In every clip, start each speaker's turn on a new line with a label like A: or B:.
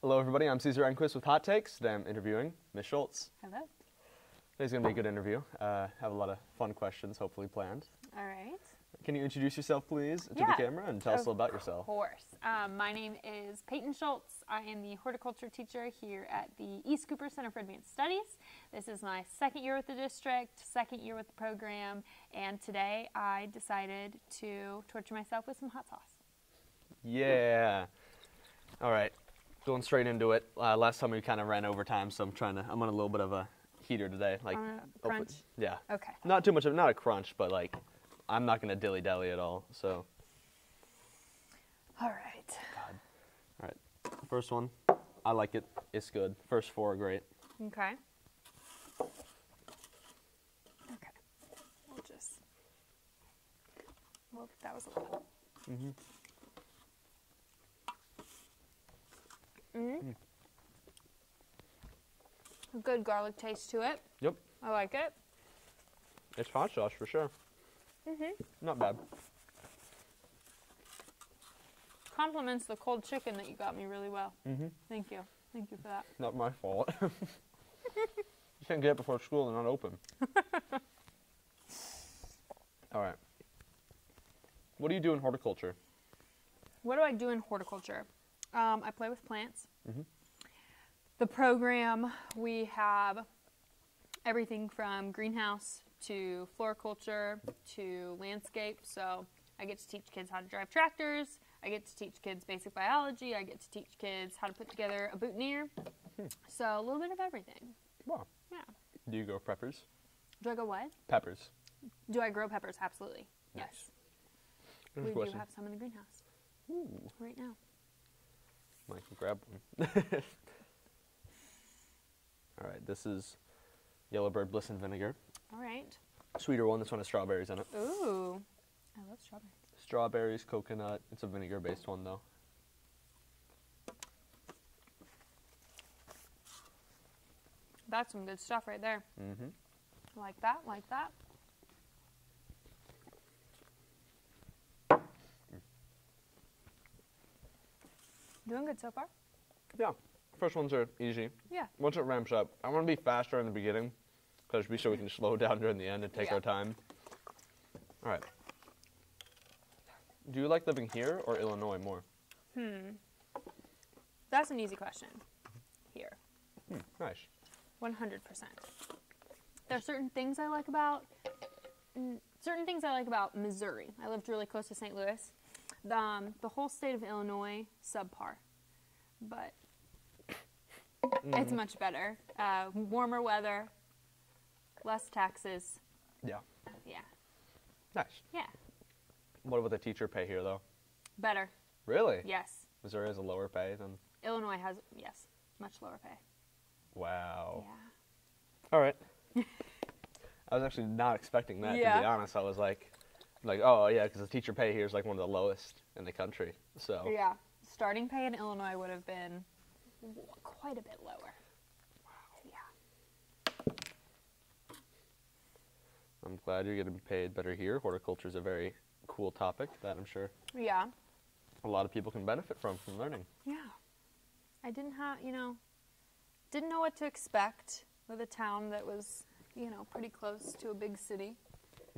A: Hello, everybody. I'm Caesar Enquist with Hot Takes. Today I'm interviewing Miss Schultz.
B: Hello.
A: Today's going to be a good interview. Uh, have a lot of fun questions, hopefully planned.
B: All right.
A: Can you introduce yourself, please, to
B: Yeah,
A: the camera and tell us a little about yourself?
B: Of course. Um, my name is Peyton Schultz. I am the horticulture teacher here at the East Cooper Center for Advanced Studies. This is my second year with the district, second year with the program, and today I decided to torture myself with some hot sauce.
A: Yeah. All right. Going straight into it. Uh, last time we kind of ran over time, so I'm trying to. I'm on a little bit of a heater today. Like hopefully-
B: crunch?
A: Yeah.
B: Okay.
A: Not too much of not a crunch, but like I'm not going to dilly dally at all. So,
B: All right.
A: God. All right. First one. I like it. It's good. First four are great.
B: Okay. Okay. We'll just. Well, that was a lot.
A: Mm-hmm.
B: Mm. A good garlic taste to it.
A: Yep.
B: I like it.
A: It's hot sauce for sure.
B: Mm-hmm.
A: Not bad.
B: Compliments the cold chicken that you got me really well.
A: Mm-hmm.
B: Thank you. Thank you for that.
A: Not my fault. you can't get it before school. They're not open. All right. What do you do in horticulture?
B: What do I do in horticulture? Um, I play with plants.
A: Mhm.
B: The program, we have everything from greenhouse to floriculture to landscape. So I get to teach kids how to drive tractors. I get to teach kids basic biology. I get to teach kids how to put together a boutonniere. So a little bit of everything.
A: Wow.
B: Yeah.
A: Do you grow peppers?
B: Do I go what?
A: Peppers.
B: Do I grow peppers? Absolutely.
A: Nice.
B: Yes. We do have some in the greenhouse
A: Ooh,
B: right now.
A: Mike can grab one. All right, this is Yellowbird Bliss and Vinegar.
B: All right.
A: Sweeter one. This one has strawberries in it.
B: Ooh. I love strawberries.
A: Strawberries, coconut. It's a vinegar-based one though.
B: That's some good stuff right there.
A: Mm-hmm.
B: Like that, like that. Doing good so far?
A: Yeah. First ones are easy.
B: Yeah.
A: Once it ramps up, I want to be faster in the beginning, because we so we can slow down during the end and take
B: Yeah.
A: our time. All right. Do you like living here or Illinois more?
B: Hmm. That's an easy question. Here.
A: Hmm, nice.
B: 100%. There are certain things I like about mm, certain things I like about Missouri. I lived really close to St. Louis. The, um, the whole state of Illinois subpar, but it's much better. Uh, warmer weather, less taxes.
A: Yeah.
B: Yeah,
A: Nice.
B: yeah,
A: What about the teacher pay here though?
B: better.
A: Really?
B: Yes,
A: Missouri has a lower pay than.
B: Illinois has yes much lower pay.
A: Wow.
B: Yeah.
A: All right. I was actually not expecting that to be honest. I was like, like, oh yeah, because the teacher pay here is like one of the lowest in the country. So
B: Yeah, starting pay in Illinois would have been quite a bit lower. wow. Yeah.
A: I'm glad you're getting paid better here. Horticulture is a very cool topic that I'm sure
B: Yeah.
A: a lot of people can benefit from from learning.
B: Yeah. I didn't have, you know, didn't know what to expect with a town that was, you know, pretty close to a big city.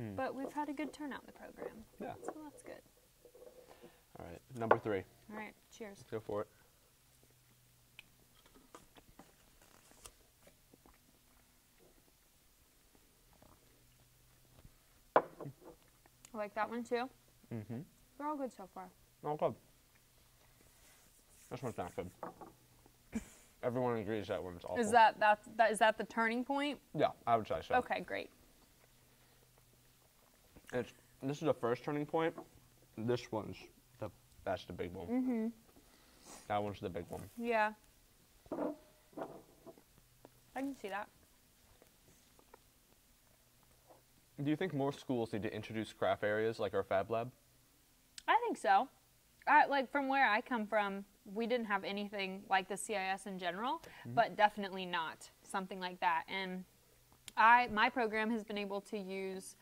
A: Hmm.
B: But we've had a good turnout in the program.
A: Yeah.
B: So that's good.
A: All right, number three.
B: All right. Cheers.
A: Let's go for it.
B: I like that one too.
A: Mm-hmm.
B: They're all good so far.
A: All good. This one's not good. Everyone agrees that one's awful.
B: Is that that that is that the turning point?
A: Yeah, I would say so.
B: Okay, great.
A: It's, this is the first turning point. This one's the that's the big one.
B: Mm-hmm.
A: That one's the big one.
B: Yeah. I can see that.
A: Do you think more schools need to introduce craft areas like our Fab Lab?
B: I think so. I, like from where I come from, we didn't have anything like the CAS in general, but definitely not something like that. And I my program has been able to use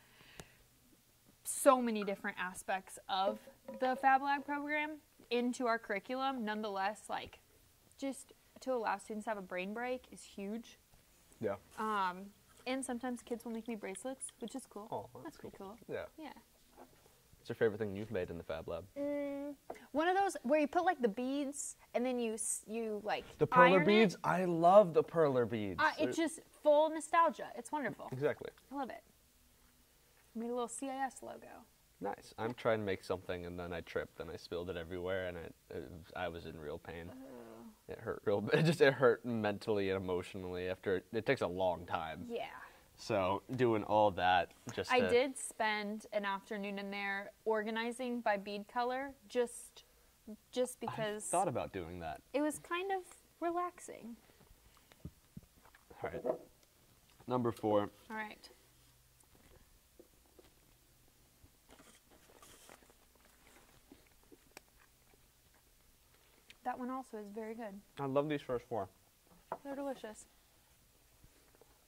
B: so many different aspects of the Fab Lab program into our curriculum. Nonetheless, like just to allow students to have a brain break is huge.
A: Yeah.
B: Um, and sometimes kids will make me bracelets, which is cool.
A: Oh,
B: that's,
A: that's
B: pretty cool.
A: Yeah.
B: Yeah.
A: What's your favorite thing you've made in the Fab Lab?
B: Mm, one of those where you put like the beads and then you you like
A: The perler
B: iron it.
A: beads. I love the perler beads.
B: Uh, it's just full nostalgia. It's wonderful.
A: exactly
B: I love it. Made a little CAS logo.
A: nice. I'm trying to make something and then I tripped and I spilled it everywhere and it, it I was in real pain. Oh. It hurt real. It just it hurt mentally and emotionally after it takes a long time.
B: Yeah.
A: So doing all that just
B: I
A: to-
B: did spend an afternoon in there organizing by bead color just just because.
A: I thought about doing that.
B: it was kind of relaxing.
A: All right. Number four.
B: All right. That one also is very good.
A: I love these first four.
B: They're delicious.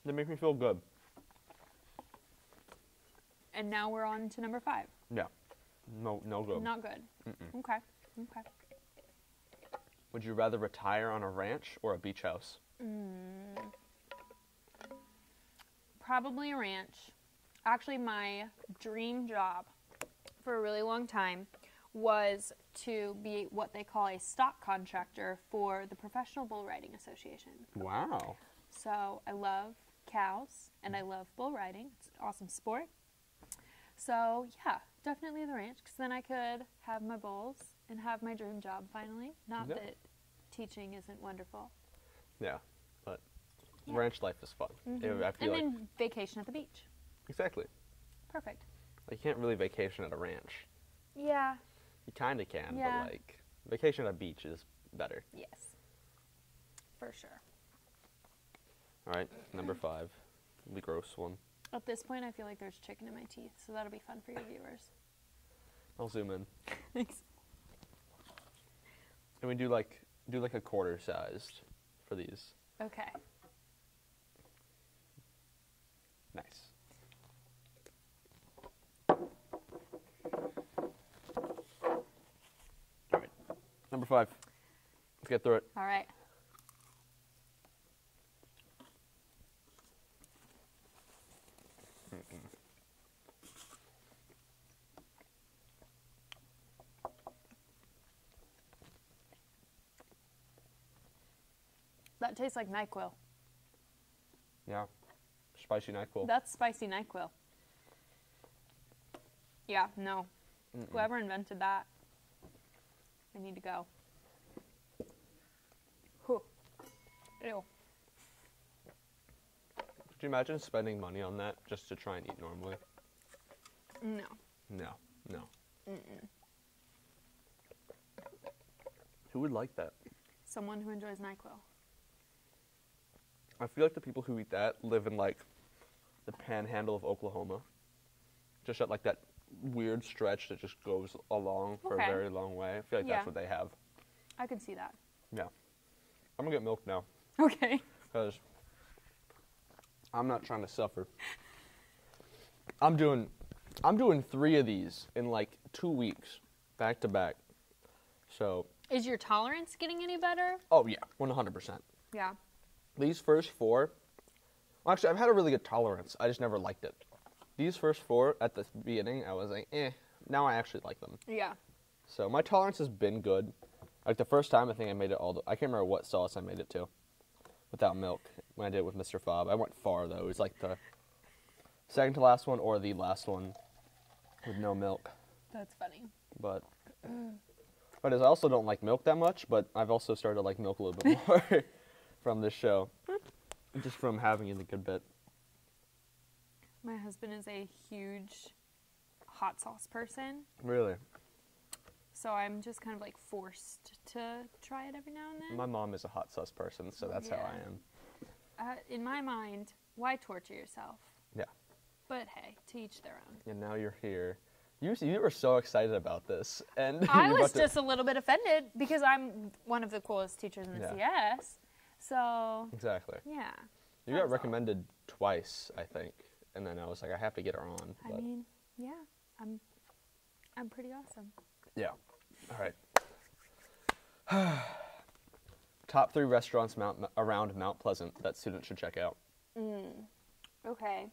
A: They make me feel good.
B: And now we're on to number five.
A: Yeah. No, no good.
B: Not good.
A: Mm-mm.
B: Okay. Okay.
A: Would you rather retire on a ranch or a beach house? Mm.
B: Probably a ranch. Actually, my dream job for a really long time was to be what they call a stock contractor for the Professional Bull Riding Association.
A: Wow.
B: So I love cows and I love bull riding. It's an awesome sport. So yeah, definitely the ranch because then I could have my bulls and have my dream job finally. Not
A: Yeah.
B: that teaching isn't wonderful.
A: Yeah, but
B: Yeah.
A: ranch life is fun. It-
B: Mhm.
A: I
B: and
A: like
B: then vacation at the beach.
A: exactly.
B: Perfect.
A: Like, you can't really vacation at a ranch.
B: Yeah.
A: You kind of can,
B: Yeah.
A: but like vacation at a beach is better.
B: Yes. For sure.
A: All right, number five, the gross one.
B: At this point, I feel like there's chicken in my teeth, so that'll be fun for your viewers.
A: I'll zoom in.
B: Thanks.
A: And we do like do like a quarter sized for these.
B: Okay.
A: Nice. Number five. Let's get through it.
B: All right. That tastes like NyQuil.
A: Yeah, spicy Nyquil.
B: That's spicy NyQuil. Yeah, no. Whoever invented that, I need to go. Whew. Ew.
A: Could you imagine spending money on that just to try and eat normally?
B: No.
A: No, no. Who would like that?
B: Someone who enjoys NyQuil.
A: I feel like the people who eat that live in like the panhandle of Oklahoma. Just at like that weird stretch that just goes along for
B: Okay.
A: a very long way. I feel like
B: Yeah.
A: that's what they have.
B: I can see that.
A: Yeah. I'm gonna get milk now
B: Okay.
A: because I'm not trying to suffer. I'm doing, I'm doing three of these in like two weeks, back to back. So,
B: Is your tolerance getting any better?
A: oh yeah, 100%.
B: Yeah.
A: These first four, actually, I've had a really good tolerance. I just never liked it. These first four at the beginning, I was like, eh. Now I actually like them.
B: Yeah.
A: So my tolerance has been good. Like the first time, I think I made it all. The, I can't remember what sauce I made it to, without milk. When I did it with Mr. Fob, I went far though. It was like the second to last one or the last one with no milk.
B: That's funny.
A: But but as I also don't like milk that much. But I've also started to like milk a little bit more from this show, just from having it a good bit.
B: My husband is a huge hot sauce person,
A: Really,
B: so I'm just kind of like forced to try it every now and then.
A: my mom is a hot sauce person, so that's how I am.
B: uh, in my mind, why torture yourself?
A: Yeah.
B: But hey, to each their own.
A: And now you're here. You you were so excited about this, and
B: I was
A: about to-
B: just a little bit offended because I'm one of the coolest teachers in the
A: Yeah.
B: CS. So
A: exactly.
B: yeah,
A: You got
B: all.
A: recommended twice, I think, and then I was like, I have to get her on.
B: I
A: But
B: mean, yeah, I'm I'm pretty awesome.
A: yeah. All right. top three restaurants Mount, around Mount Pleasant that students should check out. Mm.
B: Okay.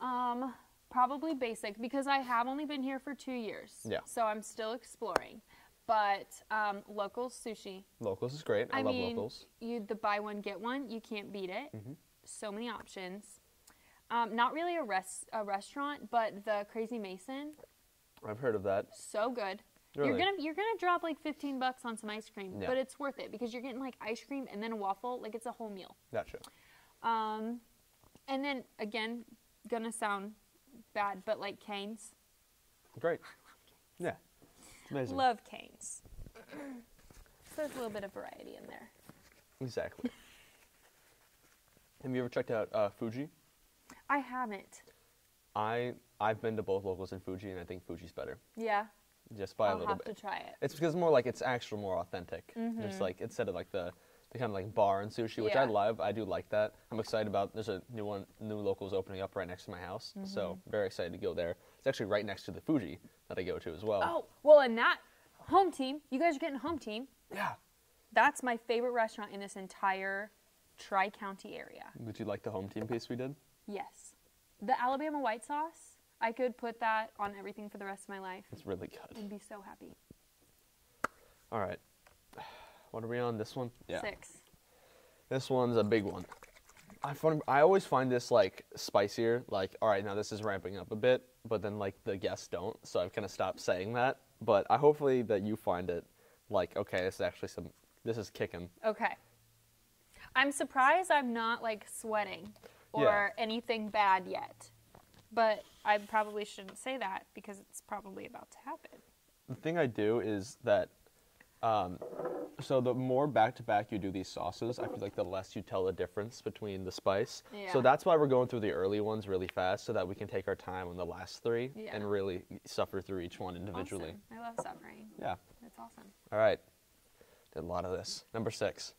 B: Um, probably basic because I have only been here for two years.
A: Yeah.
B: So I'm still exploring. But um, locals sushi.
A: Locals is great. I,
B: I
A: love
B: mean,
A: locals.
B: you the buy one get one. You can't beat it.
A: Mm-hmm.
B: So many options. Um, not really a rest a restaurant, but the Crazy Mason,
A: I've heard of that.
B: so good. You're gonna you're gonna drop like 15 bucks on some ice cream,
A: Yeah.
B: but it's worth it because you're getting like ice cream and then a waffle. Like it's a whole meal.
A: Gotcha.
B: Um, and then again, gonna sound bad, but like Cane's.
A: Great. Yeah. It's amazing.
B: Love Cane's. so there's a little bit of variety in there.
A: Exactly. Have you ever checked out uh, Fuji?
B: I haven't.
A: I I've been to both locals and Fuji, and I think Fuji's better,
B: Yeah,
A: just by a
B: I'll
A: little
B: have
A: bit.
B: to try it.
A: It's because more like it's actually more authentic. Mm-hmm. Just like instead of like the the kind of like bar and sushi, which I love. I do like that. I'm excited about. There's a new one, new locals opening up right next to my house, so mm-hmm. very excited to go there. It's actually right next to the Fuji that I go to as well.
B: Oh, well, and that home team, you guys are getting home team.
A: Yeah.
B: That's my favorite restaurant in this entire Tri County area.
A: Would you like the home team piece we did?
B: Yes. The Alabama white sauce, I could put that on everything for the rest of my life
A: It's really good.
B: I'd be so happy.
A: All right. What are we on? This one? Yeah.
B: Six.
A: This one's a big one. I find I always find this like spicier. Like, all right, now this is ramping up a bit, but then like the guests don't, so I've kind of stopped saying that. But I hopefully that you find it like okay, this is actually some. This is kicking.
B: Okay. I'm surprised I'm not like sweating or
A: Yeah.
B: anything bad yet. But I probably shouldn't say that because it's probably about to happen.
A: The thing I do is that, um, so the more back to back you do these sauces, I feel like the less you tell the difference between the spice.
B: Yeah.
A: So that's why we're going through the early ones really fast, so that we can take our time on the last three
B: Yeah.
A: and really suffer through each one individually.
B: Awesome. I love suffering.
A: Yeah.
B: That's awesome.
A: All right. Did a lot of this. Number six.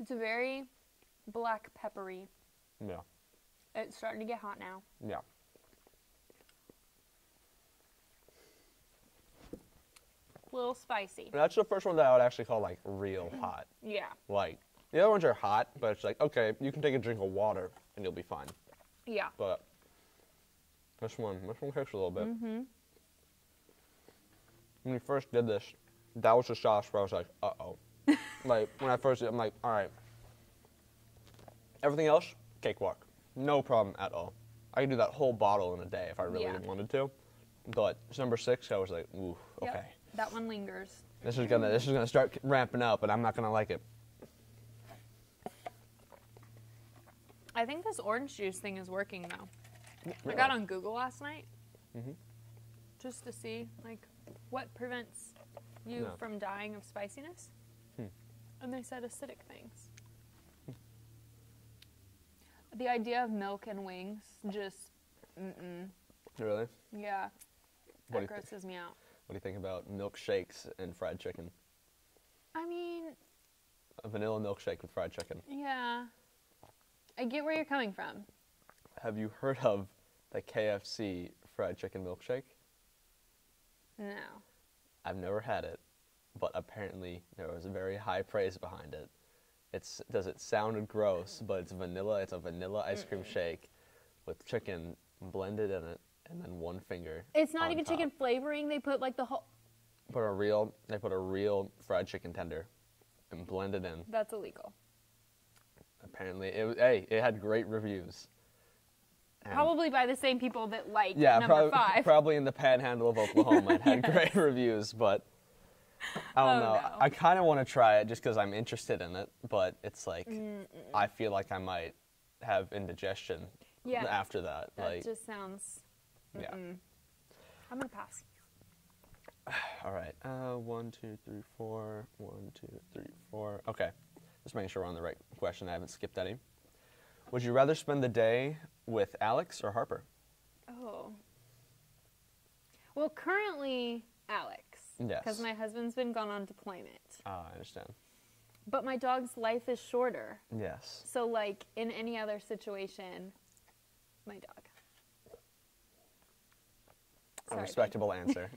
B: It's a very black peppery.
A: Yeah.
B: It's starting to get hot now.
A: Yeah.
B: A little spicy.
A: That's the first one that I would actually call like real hot.
B: Yeah.
A: Like the other ones are hot, but it's like okay, you can take a drink of water and you'll be fine.
B: Yeah.
A: But this one, this one kicks a little bit.
B: Mm-hmm.
A: When we first did this, that was the sauce where I was like, uh oh. Like when I first did, I'm like, all right. Everything else, cakewalk, no problem at all. I could do that whole bottle in a day if I really
B: Yeah.
A: wanted to. But number six, I was like, ooh, okay.
B: Yep. That one lingers.
A: This is gonna this is gonna start ramping up, and I'm not gonna like it.
B: I think this orange juice thing is working though. I got on Google last night
A: Mhm.
B: just to see like what prevents you
A: No.
B: from dying of spiciness. And they said acidic things. The idea of milk and wings just, mm-mm.
A: Really?
B: Yeah,
A: What
B: that grosses me out.
A: What do you think about milkshakes and fried chicken?
B: I mean,
A: A vanilla milkshake with fried chicken.
B: yeah, I get where you're coming from.
A: Have you heard of the KFC fried chicken milkshake?
B: No.
A: I've never had it, but apparently there was a very high praise behind it. It's does it sound gross, but it's vanilla. It's a vanilla ice cream shake with chicken blended in it, and then one finger.
B: It's not
A: on
B: even
A: top.
B: chicken flavoring. They put like the whole.
A: Put a real. They put a real fried chicken tender, and blended in.
B: That's illegal.
A: Apparently, it was, hey, it had great reviews. And-
B: Probably by the same people that like
A: yeah,
B: number
A: probably,
B: five.
A: probably in the panhandle of Oklahoma. It had great reviews, but I don't
B: Oh,
A: know.
B: no.
A: I kind of want to try it just because I'm interested in it, but it's like I feel like I might have indigestion
B: Yeah.
A: after that.
B: that
A: like,
B: just sounds.
A: yeah.
B: Mm-mm. I'm gonna pass.
A: All right. Uh, one, two, three, four. One, two, three, four. Okay. Just making sure we're on the right question. I haven't skipped any. Would you rather spend the day with Alex or Harper?
B: Oh. Well, currently.
A: Yes.
B: Because my husband's been gone on deployment.
A: Ah, I understand.
B: But my dog's life is shorter.
A: Yes.
B: So, like, in any other situation, my dog.
A: A respectable answer.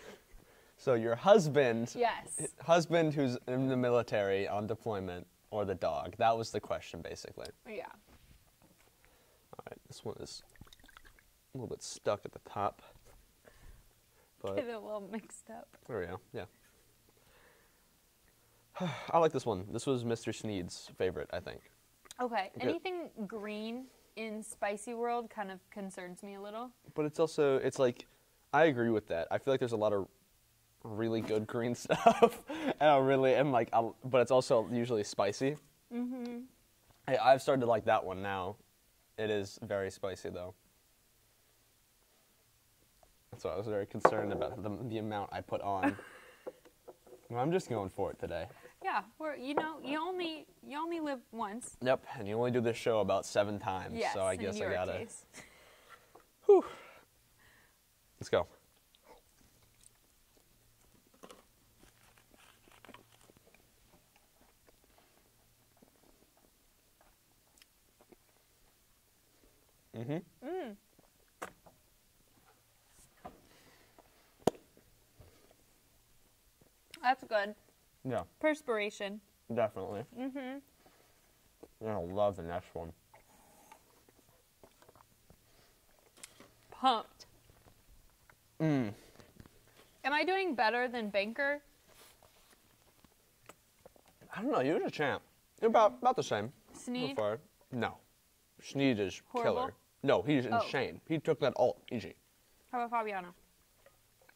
A: so your husband,
B: Yes.
A: husband who's in the military on deployment, or the dog? That was the question, basically.
B: Yeah.
A: All right, this one is a little bit stuck at the top, but
B: Get it a little mixed up.
A: there we go. Yeah. I like this one. This was Mr. Sneed's favorite, I think.
B: Okay.
A: Good.
B: Anything green in spicy world kind of concerns me a little.
A: But it's also it's like I agree with that. I feel like there's a lot of really good green stuff, and I really am like, i but it's also usually spicy. Mm-hmm. Hey, I've started to like that one now. It is very spicy though. So I was very concerned about the, the amount I put on. well, I'm just going for it today.
B: Yeah. Where you know you only you only live once.
A: Yep, and you only do this show about seven times,
B: Yes.
A: so I guess I gotta.
B: case.
A: Let's go. Mhm.
B: That's good.
A: Yeah,
B: Perspiration.
A: definitely. Mm Mhm. I love the next one.
B: Pumped.
A: Mm.
B: Am I doing better than Banker?
A: I don't know. You're a champ. You're about about the same.
B: Sneed?
A: far. No, Sneed is
B: Horrible?
A: killer. No, he's
B: Oh.
A: insane. He took that alt easy.
B: How about Fabiano?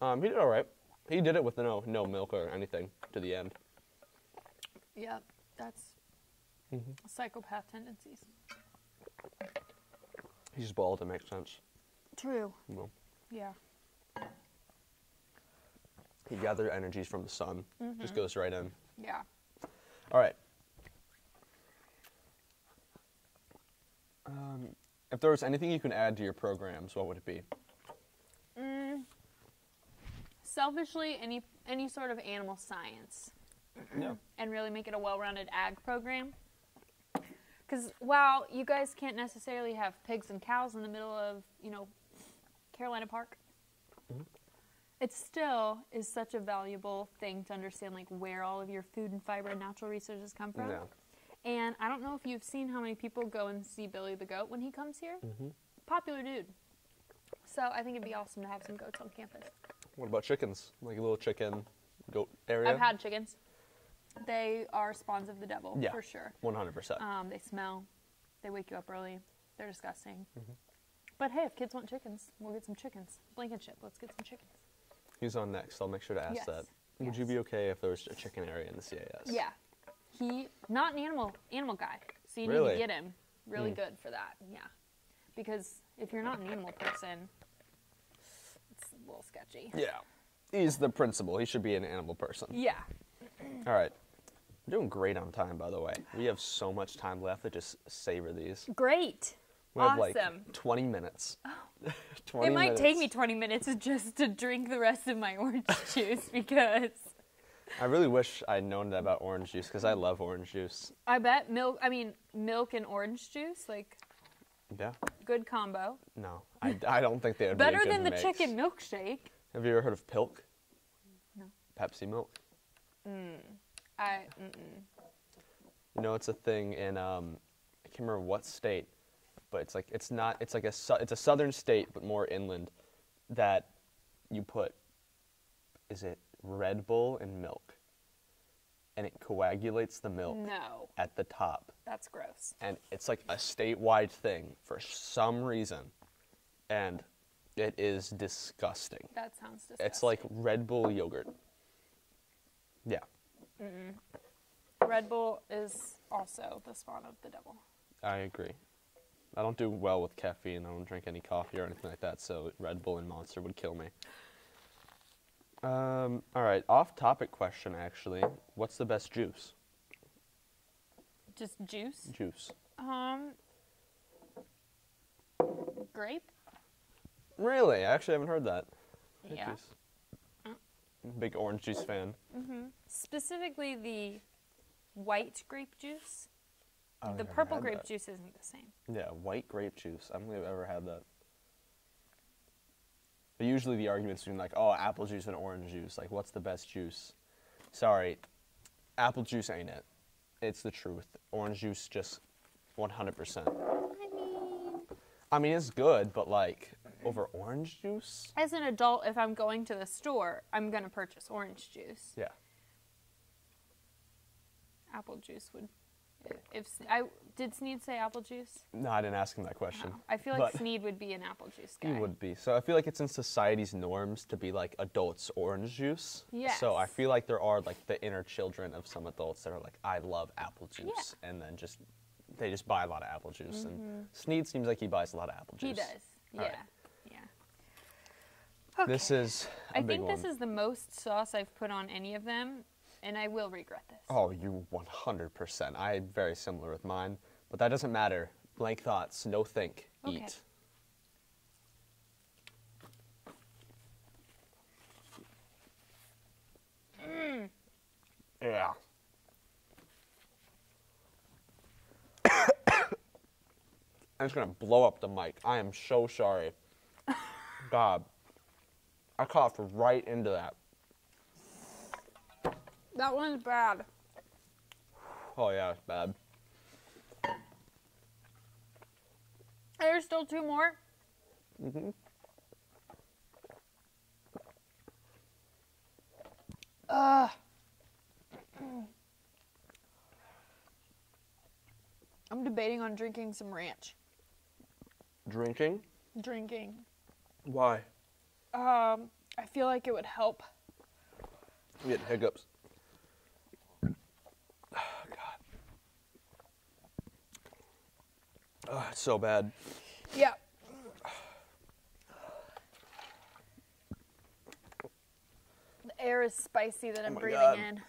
A: Um, he did all right. He did it with no no milk or anything to the end.
B: Yeah, That's
A: Mm-hmm.
B: psychopath tendencies.
A: He's bald. It makes sense.
B: True.
A: Well,
B: Yeah.
A: he gathered energies from the sun.
B: Mm-hmm.
A: Just goes right in.
B: Yeah.
A: All right. Um, if there was anything you can add to your programs, what would it be?
B: Selfishly, any any sort of animal science,
A: Yeah.
B: and really make it a well-rounded ag program. Because while you guys can't necessarily have pigs and cows in the middle of you know Carolina Park, it still is such a valuable thing to understand like where all of your food and fiber and natural resources come from.
A: Yeah.
B: And I don't know if you've seen how many people go and see Billy the goat when he comes here.
A: Mm-hmm.
B: Popular dude. So I think it'd be awesome to have some goats on campus.
A: What about chickens? Like a little chicken goat area?
B: I've had chickens. They are spawns of the devil
A: Yeah.
B: for sure.
A: 100%.
B: Um, they smell. They wake you up early. They're disgusting.
A: Mm-hmm.
B: But hey, if kids want chickens, we'll get some chickens. Blankenship, let's get some chickens.
A: He's on next. I'll make sure to ask
B: Yes.
A: that. Would you
B: Yes.
A: be okay if there was a chicken area in the CAS?
B: Yeah, he not an animal animal guy, so you need to get him really
A: Hmm.
B: good for that. Yeah, because if you're not an animal person, a little sketchy.
A: Yeah. He's the principal. He should be an animal person.
B: Yeah.
A: All right. We're doing great on time, by the way. We have so much time left to just savor these.
B: Great.
A: We have
B: awesome.
A: like 20 minutes. 20
B: it might take me 20 minutes just to drink the rest of my orange juice because
A: I really wish I'd known that about orange juice because I love orange juice.
B: I bet milk, I mean, milk and orange juice, like,
A: Yeah.
B: good combo.
A: No, I, I don't think they would
B: Better
A: be
B: than the
A: mix.
B: chicken milkshake.
A: Have you ever heard of Pilk?
B: No.
A: Pepsi milk.
B: I, mm-mm.
A: You know, it's a thing in um, I can't remember what state, but it's like it's not. It's like a su- it's a southern state, but more inland. That you put, is it Red Bull and milk, and it coagulates the milk
B: no,
A: at the top,
B: that's gross.
A: and it's like a statewide thing for some reason, and it is disgusting.
B: That sounds disgusting.
A: It's like Red Bull yogurt. Yeah.
B: Red Bull is also the spawn of the devil.
A: I agree. I don't do well with caffeine. I don't drink any coffee or anything like that, so Red Bull and Monster would kill me. Um, all right, off topic question actually. What's the best juice?
B: Just juice.
A: Juice.
B: Um, grape.
A: Really? I actually haven't heard that. Grape
B: Yeah.
A: juice. Big orange juice fan. Mhm.
B: Specifically the white grape juice. The purple grape
A: that.
B: juice isn't the same.
A: Yeah, white grape juice. I don't think I've ever had that. But usually the arguments between like, oh, apple juice and orange juice. Like, what's the best juice? Sorry, apple juice ain't it. It's the truth. Orange juice just 100%.
B: I mean,
A: I mean, it's good, but like, over orange juice?
B: as an adult, if I'm going to the store, I'm gonna purchase orange juice.
A: Yeah.
B: Apple juice would. If I did Sneed say apple juice?
A: No, I didn't ask him that question.
B: No. I feel like
A: But-
B: Sneed would be an apple juice guy.
A: You would be. So I feel like it's in society's norms to be like adults orange juice. Yeah. So I feel like there are like the inner children of some adults that are like, I love apple juice, and then just they just buy a lot of apple juice. And Sneed seems like he buys a lot of apple juice.
B: Mm-hmm. He does. Yeah.
A: All right.
B: Yeah.
A: This is
B: I think this
A: one.
B: is the most sauce I've put on any of them, and I will regret this.
A: Oh, you 100%. I very similar with mine, but that doesn't matter. Blank thoughts, no think,
B: Okay.
A: eat. Mm. Yeah. I'm just gonna blow up the mic. I am so sorry. God. I coughed right into that.
B: That one's bad.
A: Oh yeah, it's bad.
B: There's still two more.
A: Mm-hmm.
B: Ugh. I'm debating on drinking some ranch.
A: Drinking?
B: Drinking.
A: Why?
B: Um, I feel like it would help.
A: I'm getting hiccups. Oh, God. Oh, it's so bad.
B: Yeah. The air is spicy that oh I'm
A: Oh
B: breathing
A: God.
B: in.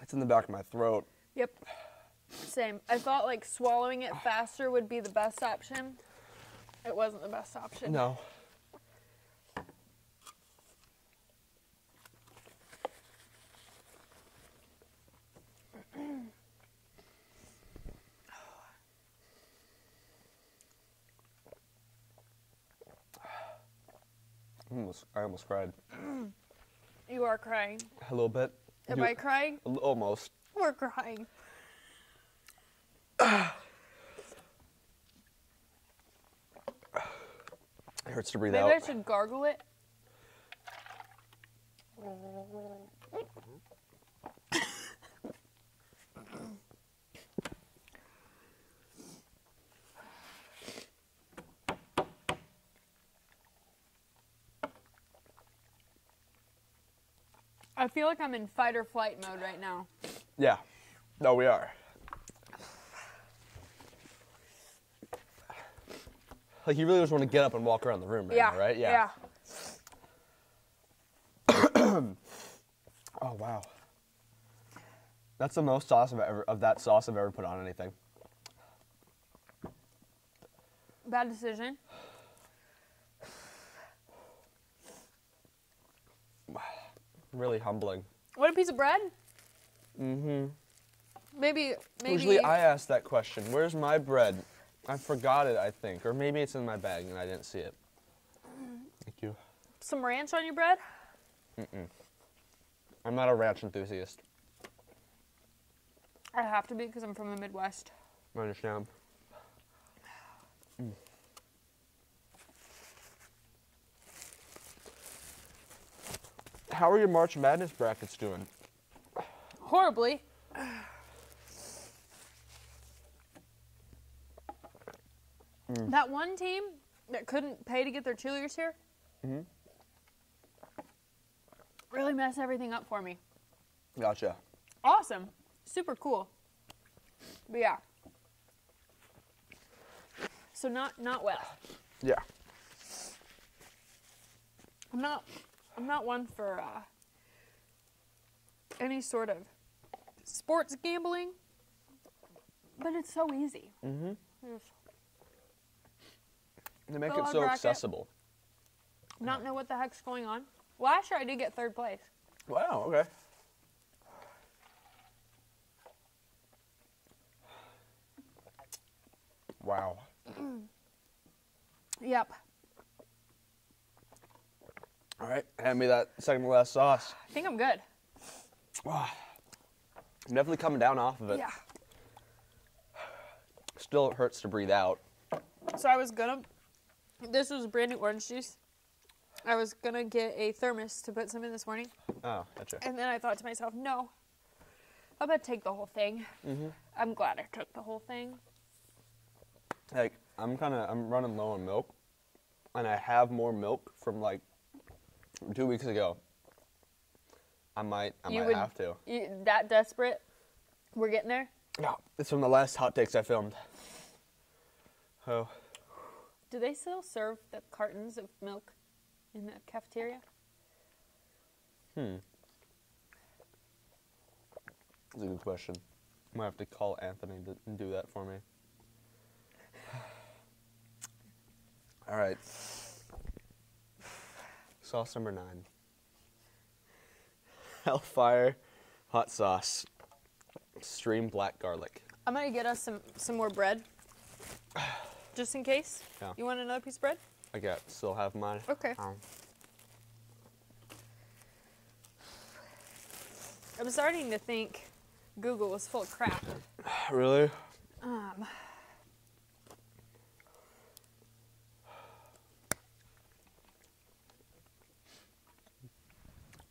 A: It's in the back of my throat.
B: Yep. Same. I thought like swallowing it faster would be the best option. It wasn't the best option.
A: No. Almost, I almost cried.
B: You are crying.
A: A little bit.
B: Am
A: You-
B: I crying?
A: Almost.
B: We're crying.
A: It hurts to breathe
B: Maybe
A: out.
B: I should gargle it. I feel like I'm in fight or flight mode right now.
A: Yeah. No, we are. Like you really just want to get up and walk around the room right
B: yeah.
A: now, right?
B: Yeah.
A: Oh wow. That's the most sauce I've ever of that sauce I've ever put on anything.
B: Bad decision.
A: Really humbling.
B: What a piece of bread.
A: Mm-hmm.
B: Maybe. Maybe.
A: Usually I ask that question. Where's my bread? I forgot it, I think, or maybe it's in my bag and I didn't see it. Thank you.
B: some ranch on your bread. Mm-mm.
A: I'm not a ranch enthusiast.
B: I have to be because I'm from the Midwest.
A: I understand. Mm. How are your March Madness brackets doing?
B: Horribly. That one team that couldn't pay to get their cheerleaders here
A: Mhm.
B: really messed everything up for me.
A: Gotcha.
B: Awesome. Super cool. But yeah. So not not well.
A: Yeah.
B: I'm not I'm not one for uh, any sort of sports gambling. But it's so easy.
A: Mm-hmm. They make
B: Fill
A: it so
B: bracket.
A: accessible.
B: not know what the heck's going on. Well, last year I did get third place.
A: Wow. Okay. Wow.
B: Yep.
A: All right, hand me that second to last sauce.
B: I think I'm good.
A: Wow. I'm definitely coming down off of it.
B: Yeah.
A: Still hurts to breathe out.
B: So I was gonna. This was brand new orange juice. I was gonna get a thermos to put some in this morning,
A: Oh, gotcha.
B: and then I thought to myself, no, I'm gonna take the whole thing. Mhm. I'm glad I took the whole thing.
A: Like I'm kind of I'm running low on milk, and I have more milk from like two weeks ago. I might I
B: you
A: might
B: would
A: have to.
B: You, that desperate? We're getting there.
A: No, it's from the last hot takes I filmed. Oh,
B: Do they still serve the cartons of milk in the cafeteria?
A: hmm. That's a good question. I might have to call Anthony to do that for me. All right. Sauce number nine. Hellfire hot sauce. Stream black garlic.
B: I'm gonna get us some some more bread, just in case.
A: Yeah.
B: You want another piece of bread?
A: I got still have mine.
B: Okay.
A: Um,
B: I'm starting to think Google was full of crap.
A: really?
B: Um,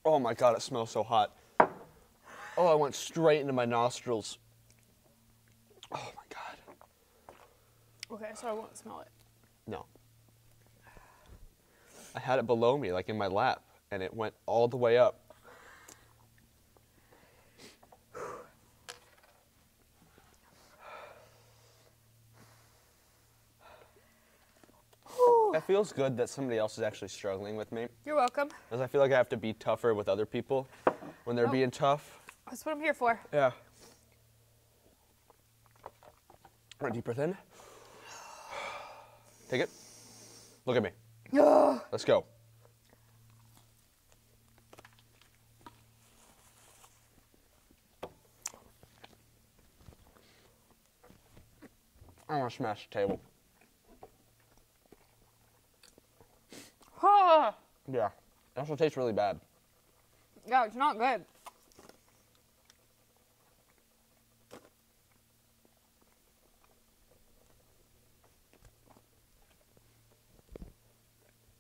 A: Oh my god, it smells so hot. Oh, I went straight into my nostrils. Oh my god.
B: okay, so I won't smell it.
A: No. I had it below me, like in my lap, and it went all the way up. It feels good that somebody else is actually struggling with me,
B: You're welcome.
A: because I feel like I have to be tougher with other people when they're
B: Oh.
A: being tough.
B: That's what I'm here for.
A: Yeah. Right, deep breath in. Take it. Look at me. Let's go. I want to smash the table. Yeah. It also tastes really bad.
B: yeah, it's not good.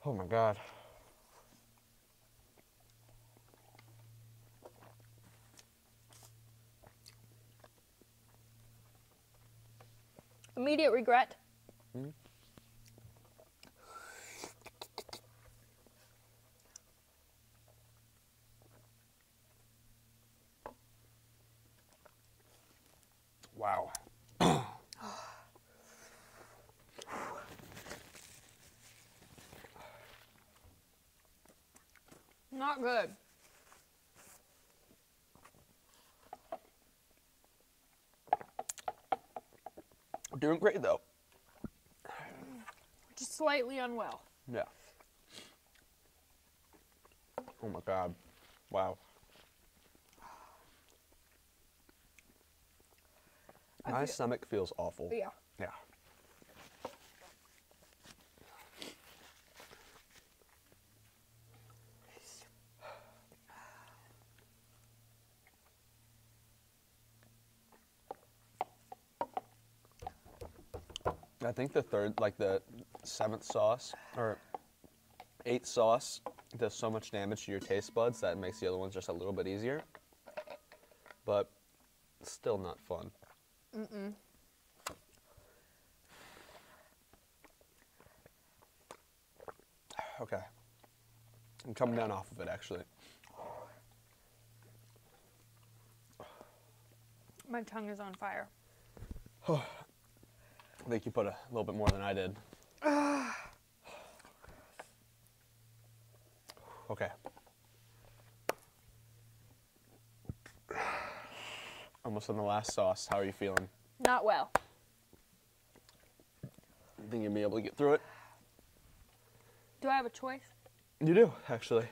A: Oh my god.
B: Immediate regret. Hmm?
A: Wow.
B: Not good.
A: Doing great though.
B: Just slightly unwell.
A: Yeah. Oh my god. Wow.
B: I
A: My
B: feel-
A: stomach feels awful.
B: Yeah.
A: Yeah. I think the third, like the seventh sauce or eighth sauce, does so much damage to your taste buds that it makes the other ones just a little bit easier. But still not fun. Okay. I'm coming down off of it actually.
B: My tongue is on fire.
A: I think you put a little bit more than I did. okay. Almost on the last sauce. How are you feeling?
B: Not well.
A: Think you'll be able to get through it?
B: Do I have a choice?
A: You do actually.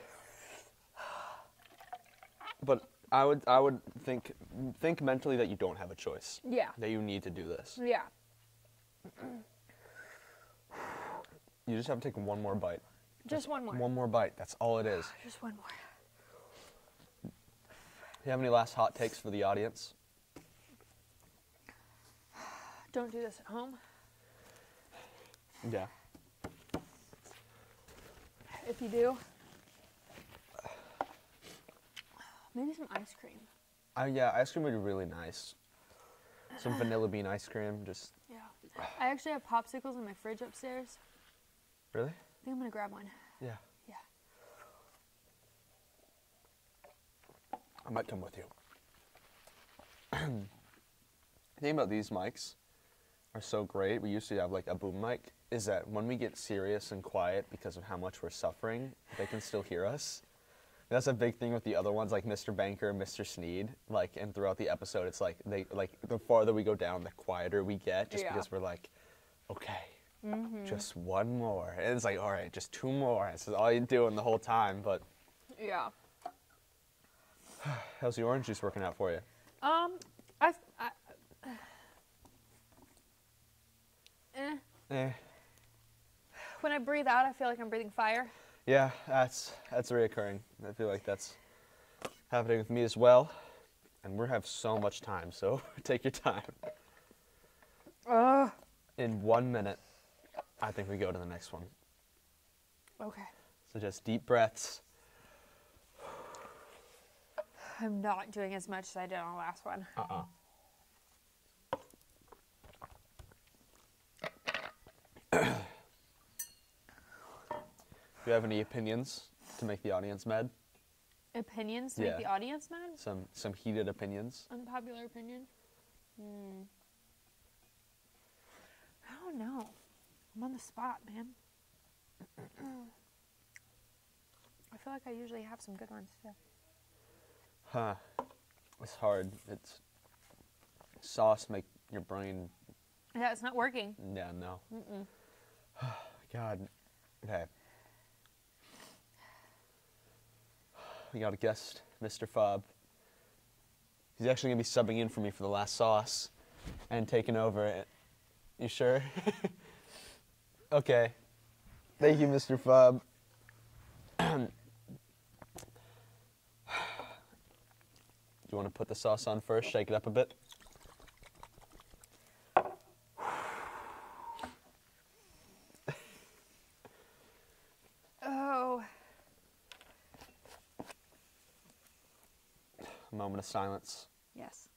A: But I would I would think think mentally that you don't have a choice.
B: Yeah.
A: That you need to do this.
B: Yeah.
A: You just have to take one more bite.
B: Just one more.
A: One more bite. That's all it is.
B: Just one more.
A: Do you have any last hot takes for the audience?
B: Don't do this at home.
A: Yeah.
B: If you do, maybe some ice cream.
A: Uh, yeah, ice cream would be really nice. Some vanilla bean ice cream, just
B: Yeah. I actually have popsicles in my fridge upstairs.
A: really?
B: I think I'm gonna grab one.
A: Yeah.
B: Yeah.
A: I might come with you. the thing about these mics are so great. We used to have like a boom mic. Is that when we get serious and quiet because of how much we're suffering, they can still hear us. That's a big thing with the other ones, like Mr. Banker, and Mr. Sneed. Like, and throughout the episode, it's like they like the farther we go down, the quieter we get, just
B: Yeah.
A: because we're like, okay, just one more, and it's like, all right, just two more. This is all you're doing the whole time. But
B: Yeah.
A: how's the orange juice working out for you?
B: Um, I, I eh.
A: Eh.
B: When I breathe out, I feel like I'm breathing fire.
A: Yeah, that's that's reoccurring. I feel like that's happening with me as well. And we have so much time, so take your time.
B: Ugh.
A: In one minute, I think we go to the next one.
B: Okay.
A: So just deep breaths.
B: I'm not doing as much as I did on the last one.
A: Uh-uh. You have any opinions to make the audience mad?
B: Opinions to
A: Yeah.
B: make the audience mad?
A: Some some heated opinions.
B: Unpopular opinion? Hmm. I don't know. I'm on the spot, man. I feel like I usually have some good ones too.
A: Huh. It's hard. It's sauce make your brain
B: Yeah, it's not working.
A: Yeah, no. God. Okay. We got a guest, Mr. Fob. He's actually gonna be subbing in for me for the last sauce and taking over it. You sure? okay. Thank you, Mr. Fob. Do you want to put the sauce on first? Shake it up a bit. Moment of silence.
B: Yes.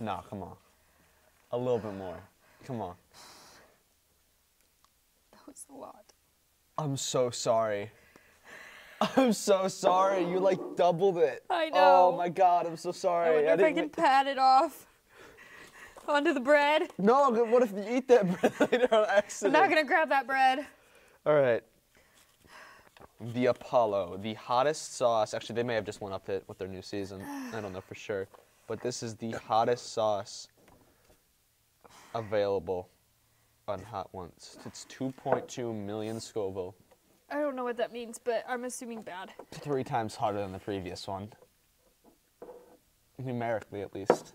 A: No, come on. A little bit more. Come on.
B: That was a lot.
A: I'm so sorry. I'm so sorry. You like doubled it.
B: I
A: oh,
B: know.
A: Oh my god, I'm so
B: I
A: sorry.
B: wonder if I can pat it off onto the bread.
A: No, what if you eat that bread later on accident?
B: I'm not gonna grab that bread.
A: All right. The Apollo, the hottest sauce. Actually, they may have just one up it with their new season. I don't know for sure, but this is the hottest sauce available on Hot Ones. It's 2.2 million Scoville,
B: I don't know what that means, but I'm assuming bad.
A: three times hotter than the previous one. Numerically, at least.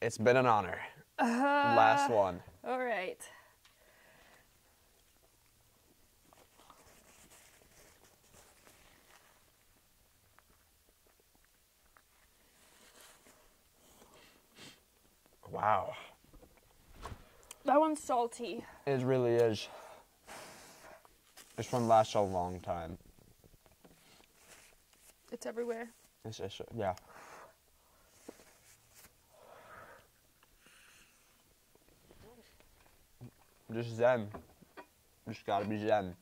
A: It's been an honor. Last one.
B: All right.
A: Wow.
B: That one's salty.
A: It really is. This one lasts a long time.
B: It's everywhere.
A: It's just, yeah. Just zen. Just gotta be zen.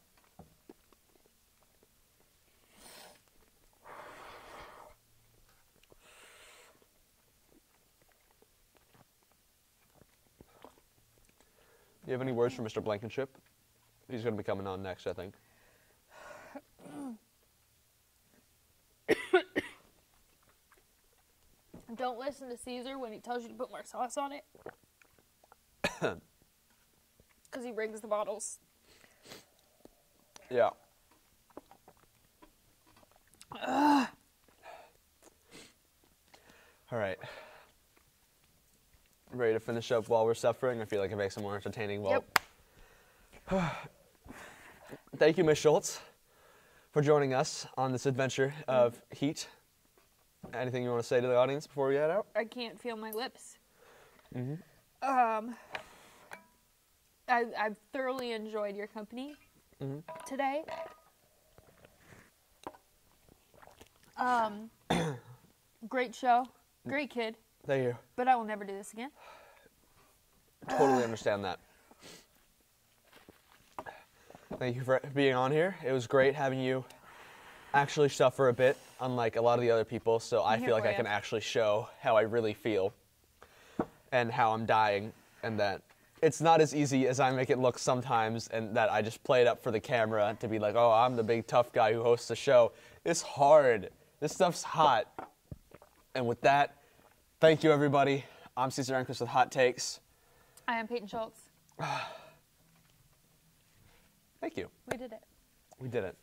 A: Do you have any words for Mr. Blankenship? He's gonna be coming on next, I think.
B: Don't listen to Caesar when he tells you to put more sauce on it. because he rings the bottles.
A: Yeah. All right. Ready to finish up while we're suffering? I feel like it makes it more entertaining. Well,
B: Yep.
A: thank you, Miss Schultz, for joining us on this adventure of heat. Anything you want to say to the audience before we head out?
B: I can't feel my lips.
A: Mhm.
B: Um, I, I've thoroughly enjoyed your company
A: Mhm.
B: today. Um, great show, great kid,
A: Thank you.
B: but I will never do this again.
A: Totally understand that. Thank you for being on here. It was great having you actually suffer a bit, unlike a lot of the other people. So I
B: Here
A: feel like I can actually show how I really feel and how I'm dying, and that it's not as easy as I make it look sometimes, and that I just play it up for the camera to be like, oh, I'm the big tough guy who hosts the show. It's hard. This stuff's hot. And with that, thank you, everybody. I'm Caesar Enquist with Hot Takes.
B: I am Peyton Schultz.
A: Thank you.
B: We did it.
A: We did it.